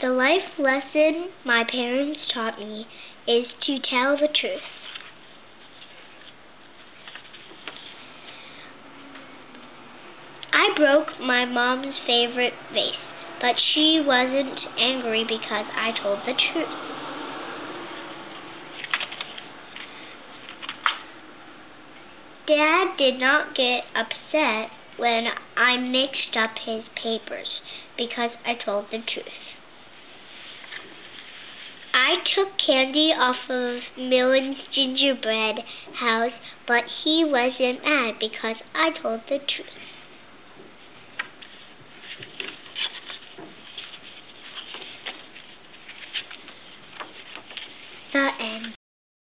The life lesson my parents taught me is to tell the truth. I broke my mom's favorite vase, but she wasn't angry because I told the truth. Dad did not get upset when I mixed up his papers because I told the truth. Took candy off of Millen's gingerbread house, but he wasn't mad because I told the truth.